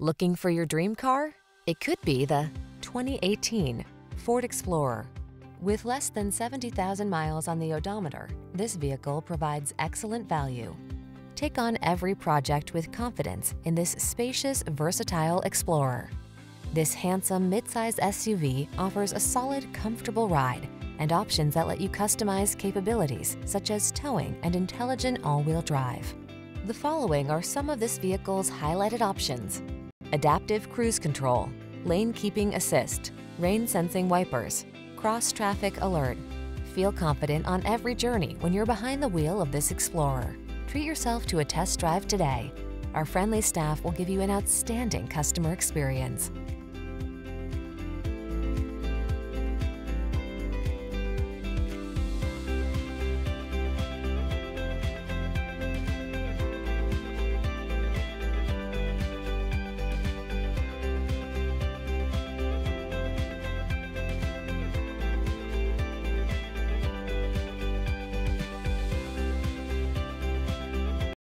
Looking for your dream car? It could be the 2018 Ford Explorer. With less than 70,000 miles on the odometer, this vehicle provides excellent value. Take on every project with confidence in this spacious, versatile Explorer. This handsome midsize SUV offers a solid, comfortable ride and options that let you customize capabilities such as towing and intelligent all-wheel drive. The following are some of this vehicle's highlighted options. Adaptive cruise control, lane keeping assist, rain sensing wipers, cross traffic alert. Feel confident on every journey when you're behind the wheel of this Explorer. Treat yourself to a test drive today. Our friendly staff will give you an outstanding customer experience.